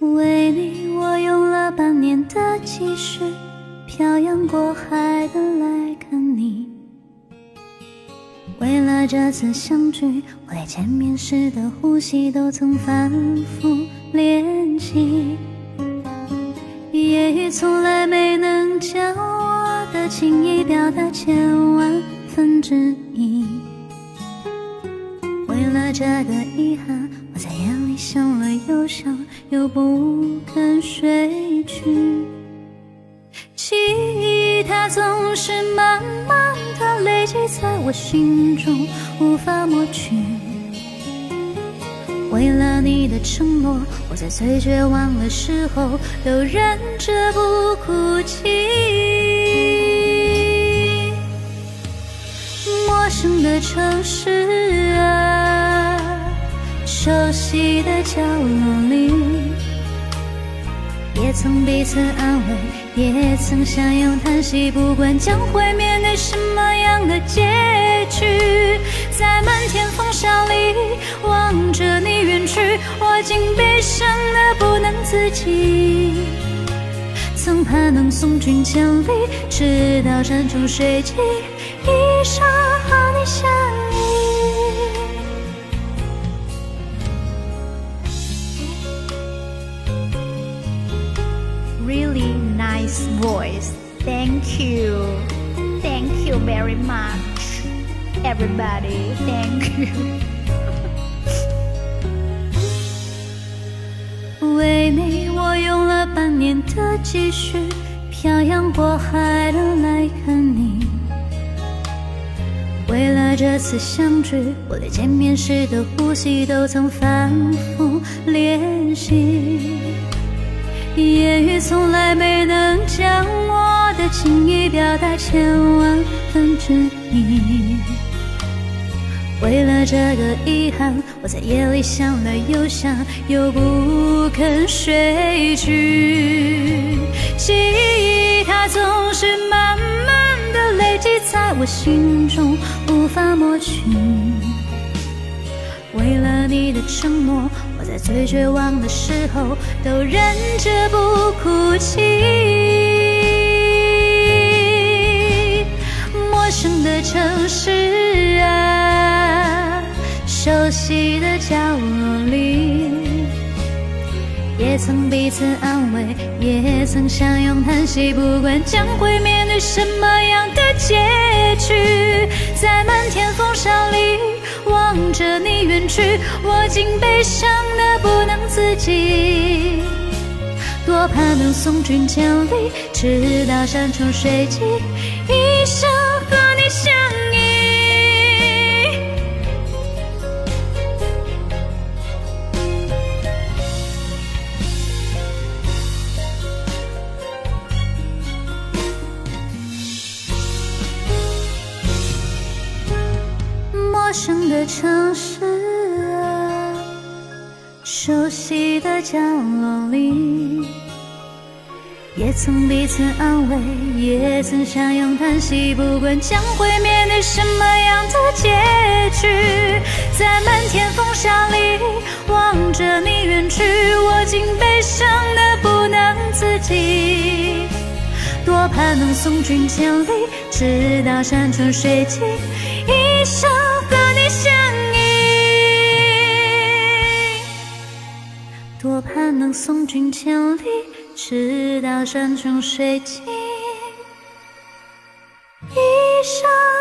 为你，我用了半年的积蓄，漂洋过海的来看你。为了这次相聚，我连见面时的呼吸都曾反复练习。言语从来没能将我的情意表达千万分之一。为了这个遗憾，在夜里想了又想，又不肯睡去。记忆它总是慢慢的累积在我心中，无法抹去。为了你的承诺，我在最绝望的时候都忍着不哭泣。陌生的城市，熟悉的角落里，也曾彼此安慰，也曾相拥叹息。不管将会面对什么样的结局，在漫天风沙里望着你远去，我竟悲伤的不能自己。曾盼能送君千里，直到山穷水尽，一生和你相依 voice. Thank you. Thank you very much. Everybody, thank you. 为你，我用了半年的积蓄，漂洋过海的来看你。为了这次相聚，我连见面时的呼吸都曾反复练习。言语从来没能将我的情意表达千万分之一。为了这个遗憾，我在夜里想了又想，又不肯睡去。记忆它总是慢慢的累积在我心中，无法抹去。为了你的承诺，在最绝望的时候都忍着不哭泣。陌生的城市啊，熟悉的角落里，也曾彼此安慰，也曾相拥叹息。不管将会面对什么样的结局，在漫天风沙里望着你去，我竟悲伤的不能自己。多盼能送君千里，直到山穷水尽，一生和你相依。陌生的城市，熟悉的角落里，也曾彼此安慰，也曾相拥叹息。不管将会面对什么样的结局，在漫天风沙里望着你远去，我竟悲伤的不能自己。多盼能送君千里，直到山穷水尽，一生多盼能送君千里直到山穷水尽。一生